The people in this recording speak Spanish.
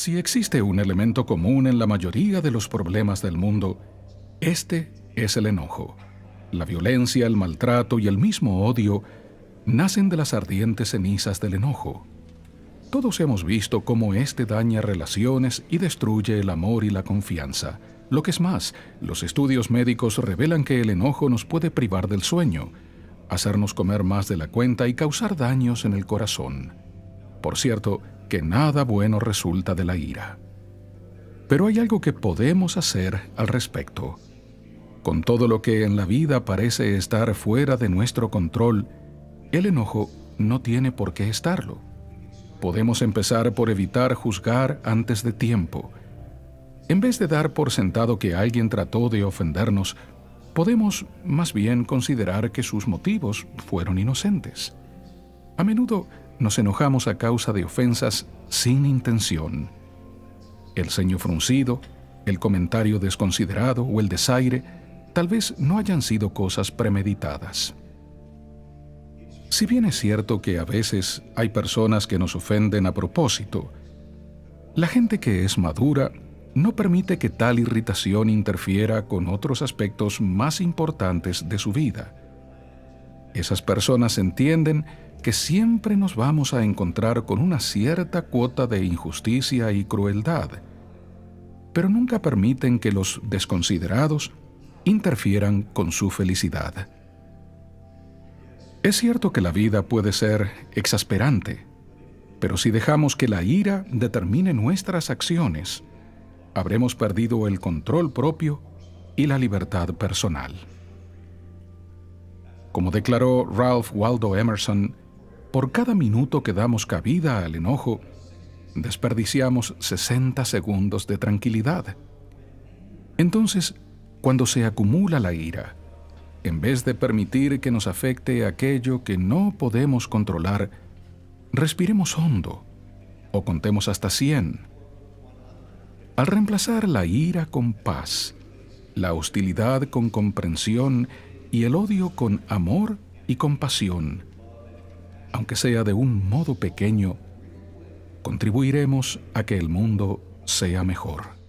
Si existe un elemento común en la mayoría de los problemas del mundo, este es el enojo. La violencia, el maltrato y el mismo odio nacen de las ardientes cenizas del enojo. Todos hemos visto cómo éste daña relaciones y destruye el amor y la confianza. Lo que es más, los estudios médicos revelan que el enojo nos puede privar del sueño, hacernos comer más de la cuenta y causar daños en el corazón. Por cierto, que nada bueno resulta de la ira. Pero hay algo que podemos hacer al respecto. Con todo lo que en la vida parece estar fuera de nuestro control, el enojo no tiene por qué estarlo. Podemos empezar por evitar juzgar antes de tiempo. En vez de dar por sentado que alguien trató de ofendernos, podemos más bien considerar que sus motivos fueron inocentes. A menudo nos enojamos a causa de ofensas sin intención. El ceño fruncido, el comentario desconsiderado o el desaire tal vez no hayan sido cosas premeditadas. Si bien es cierto que a veces hay personas que nos ofenden a propósito, la gente que es madura no permite que tal irritación interfiera con otros aspectos más importantes de su vida. Esas personas entienden que siempre nos vamos a encontrar con una cierta cuota de injusticia y crueldad, pero nunca permiten que los desconsiderados interfieran con su felicidad. Es cierto que la vida puede ser exasperante, pero si dejamos que la ira determine nuestras acciones, habremos perdido el control propio y la libertad personal. Como declaró Ralph Waldo Emerson, por cada minuto que damos cabida al enojo, desperdiciamos 60 segundos de tranquilidad. Entonces, cuando se acumula la ira, en vez de permitir que nos afecte aquello que no podemos controlar, respiremos hondo o contemos hasta 100. Al reemplazar la ira con paz, la hostilidad con comprensión y el odio con amor y compasión, aunque sea de un modo pequeño, contribuiremos a que el mundo sea mejor.